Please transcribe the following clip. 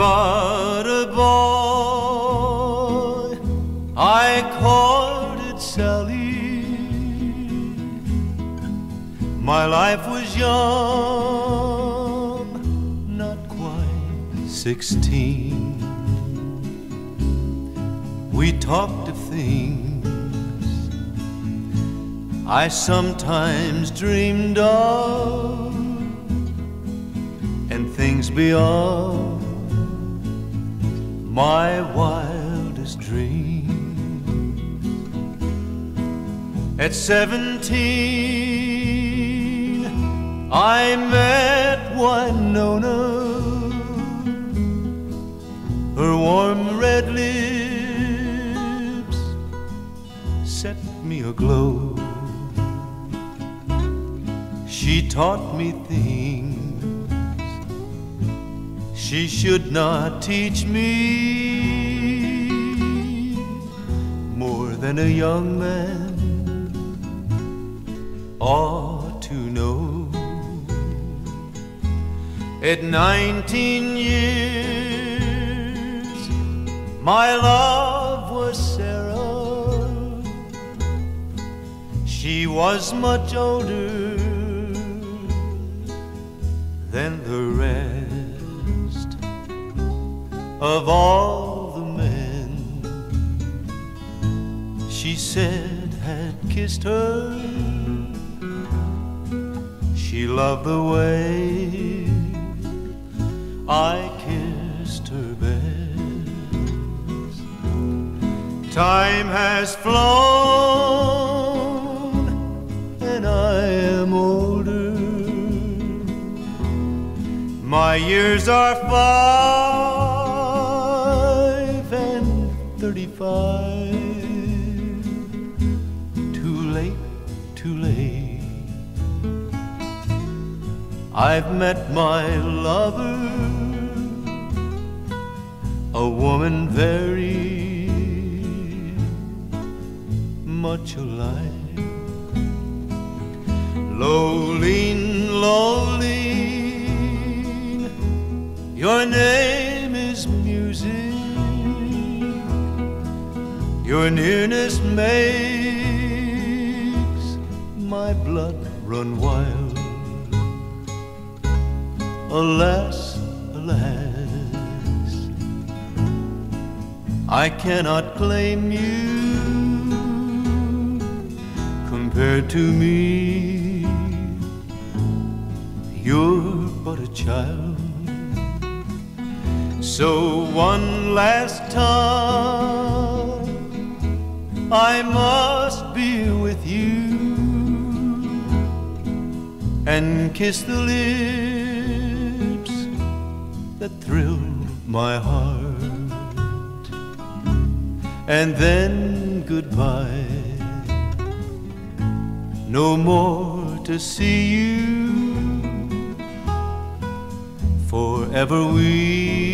but a boy. I called it Sally. My life was young, not quite sixteen. We talked of things I sometimes dreamed of, and things beyond my wildest dreams. At seventeen, I met Winona. Her warm red lips set me aglow. She taught me things she should not teach me more than a young man ought to know. At 19 years, my love was Sarah. She was much older than the rest of all the men she said had kissed her. She loved the way I kissed her best. Time has flown My years are five and thirty-five. Too late, too late. I've met my lover, a woman very much alike. Lolene, Lolene, your name is music. Your nearness makes my blood run wild. Alas, alas, I cannot claim you compared to me. You're but a child. So one last time, I must be with you and kiss the lips that thrill my heart, and then goodbye. No more to see you. Forever we